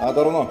ആ തുറന്നോ